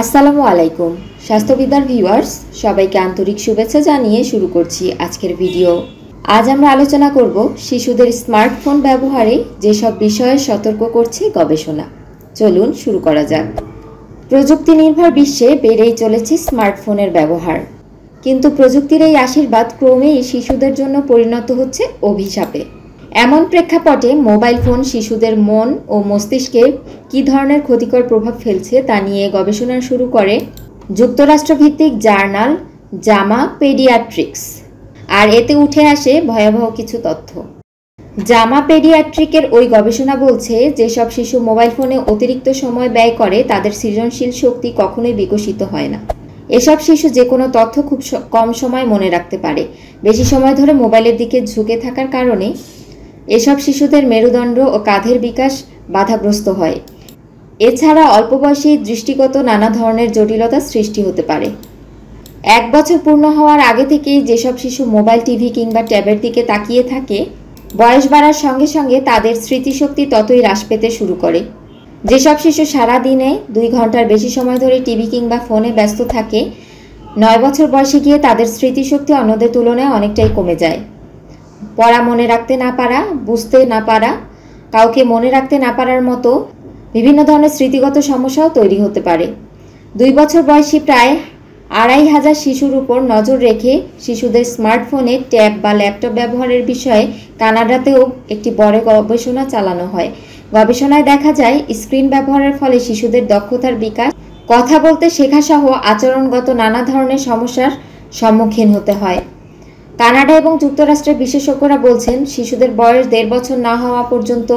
আসসালামু আলাইকুম। স্বাস্থ্যবিদ্যার ভিউয়ার্স, সবাইকে আন্তরিক শুভেচ্ছা জানিয়ে শুরু করছি আজকের ভিডিও। আজ আমরা আলোচনা করব শিশুদের স্মার্টফোন ব্যবহারে যেসব বিষয়ে সতর্ক করছে গবেষণা। চলুন শুরু করা যাক। প্রযুক্তি নির্ভর বিশ্বে বেড়েই চলেছে স্মার্টফোনের ব্যবহার। কিন্তু প্রযুক্তির এই আশীর্বাদ ক্রমেই শিশুদের জন্য পরিণত হচ্ছে অভিশাপে। এমন প্রেক্ষাপটে মোবাইল ফোন শিশুদের মন ও মস্তিষ্কে কী ধরনের ক্ষতিকর প্রভাব ফেলছে তা নিয়ে গবেষণা শুরু করে যুক্তরাষ্ট্রভিত্তিক জার্নাল জামা পেডিয়াট্রিক্স। আর এতে উঠে আসে ভয়াবহ কিছু তথ্য। জামা পেডিয়াট্রিকের ওই গবেষণা বলছে, যেসব শিশু মোবাইল ফোনে অতিরিক্ত সময় ব্যয় করে, তাদের সৃজনশীল শক্তি কখনোই বিকশিত হয় না। এসব শিশু যে কোনো তথ্য খুব কম সময় মনে রাখতে পারে। বেশি সময় ধরে মোবাইলের দিকে ঝুঁকে থাকার কারণে এসব শিশুদের মেরুদণ্ড ও কাঁধের বিকাশ বাধাগ্রস্ত হয়। এছাড়া অল্প বয়সী দৃষ্টিগত নানা ধরনের জটিলতা সৃষ্টি হতে পারে। এক বছর পূর্ণ হওয়ার আগে থেকেই যেসব শিশু মোবাইল টিভি কিংবা ট্যাবের দিকে তাকিয়ে থাকে, বয়স বাড়ার সঙ্গে সঙ্গে তাদের স্মৃতিশক্তি ততই হ্রাস পেতে শুরু করে। যেসব শিশু সারা দিনে দুই ঘণ্টার বেশি সময় ধরে টিভি কিংবা ফোনে ব্যস্ত থাকে, নয় বছর বয়সে গিয়ে তাদের স্মৃতিশক্তি অন্যদের তুলনায় অনেকটাই কমে যায়। পড়া মনে রাখতে না পারা, বুঝতে না পারা, কাউকে মনে রাখতে না পারার মতো বিভিন্ন ধরনের স্মৃতিগত সমস্যাও তৈরি হতে পারে। দুই বছর বয়সী প্রায় আড়াই হাজার শিশুর উপর নজর রেখে শিশুদের স্মার্টফোনে ট্যাব বা ল্যাপটপ ব্যবহারের বিষয়ে কানাডাতেও একটি বড় গবেষণা চালানো হয়। গবেষণায় দেখা যায়, স্ক্রিন ব্যবহারের ফলে শিশুদের দক্ষতার বিকাশ, কথা বলতে শেখা সহ আচরণগত নানা ধরনের সমস্যার সম্মুখীন হতে হয়। কানাডা এবং যুক্তরাষ্ট্রের বিশেষজ্ঞরা বলছেন, শিশুদের বয়স দেড় বছর না হওয়া পর্যন্ত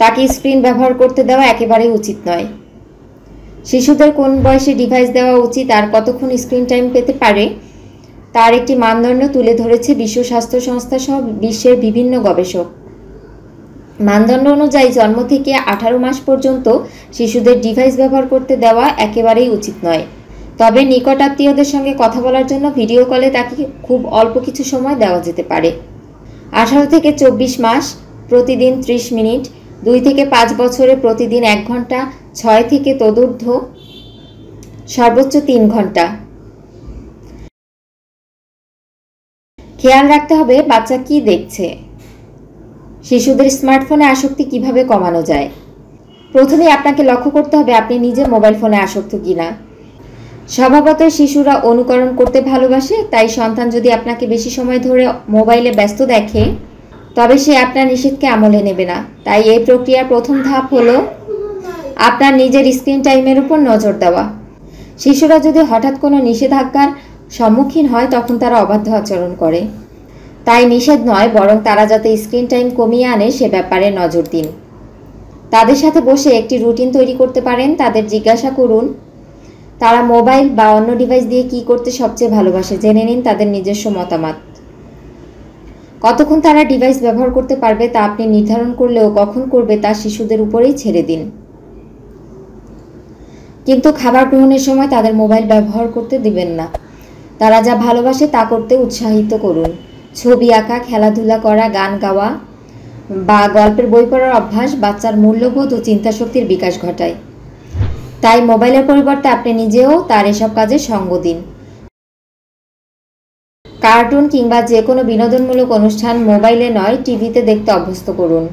তাকে স্ক্রিন ব্যবহার করতে দেওয়া একেবারেই উচিত নয়। শিশুদের কোন বয়সে ডিভাইস দেওয়া উচিত আর কতক্ষণ স্ক্রিন টাইম পেতে পারে, তার একটি মানদণ্ড তুলে ধরেছে বিশ্ব স্বাস্থ্য সংস্থা সহ বিশ্বের বিভিন্ন গবেষক। মানদণ্ড অনুযায়ী জন্ম থেকে আঠারো মাস পর্যন্ত শিশুদের ডিভাইস ব্যবহার করতে দেওয়া একেবারেই উচিত নয়। তবে নিকট আত্মীয়দের সঙ্গে কথা বলার জন্য ভিডিও কলে তাকে খুব অল্প কিছু সময় দেওয়া যেতে পারে। আঠারো থেকে চব্বিশ মাস, প্রতিদিন ত্রিশ মিনিট, দুই থেকে পাঁচ বছরে প্রতিদিন এক ঘণ্টা, ছয় থেকে তদূর্ধ্ব সর্বোচ্চ তিন ঘণ্টা। খেয়াল রাখতে হবে বাচ্চা কি দেখছে। শিশুদের স্মার্টফোনে আসক্তি কীভাবে কমানো যায়। প্রথমে আপনাকে লক্ষ্য করতে হবে আপনি নিজে মোবাইল ফোনে আসক্ত কিনা। স্বভাবত শিশুরা অনুকরণ করতে ভালোবাসে, তাই সন্তান যদি আপনাকে বেশি সময় ধরে মোবাইলে ব্যস্ত দেখে, তবে সে আপনার নিষেধকে আমলে নেবে না। তাই এই প্রক্রিয়ার প্রথম ধাপ হলো আপনার নিজের স্ক্রিন টাইমের উপর নজর দেওয়া। শিশুরা যদি হঠাৎ কোনো নিষেধাজ্ঞার সম্মুখীন হয়, তখন তারা অবাধ্য আচরণ করে। তাই নিষেধ নয়, বরং তারা যাতে স্ক্রিন টাইম কমিয়ে আনে, সে ব্যাপারে নজর দিন। তাদের সাথে বসে একটি রুটিন তৈরি করতে পারেন। তাদের জিজ্ঞাসা করুন তারা মোবাইল বা অন্য ডিভাইস দিয়ে কি করতে সবচেয়ে ভালোবাসে? জেনে নিন তাদের নিজস্ব মতামত। কতক্ষণ তারা ডিভাইস ব্যবহার করতে পারবে তা আপনি নির্ধারণ করলেও কখন করবে তা শিশুদের উপরেই ছেড়ে দিন। কিন্তু খাবার গ্রহণের সময় তাদের মোবাইল ব্যবহার করতে দিবেন না। তারা যা ভালোবাসে তা করতে উৎসাহিত করুন। ছবি আঁকা, খেলাধুলা করা, গান গাওয়া বা গল্পের বই পড়ার অভ্যাস বাচ্চার মূল্যবোধ ও চিন্তাশক্তির বিকাশ ঘটায়। তাই মোবাইলের পরিবর্তে আপনি নিজেও তার এসব কাজে সঙ্গ দিন। কার্টুন কিংবা যে কোনো বিনোদনমূলক অনুষ্ঠান মোবাইলে নয়, টিভিতে দেখতে অভ্যস্ত করুন।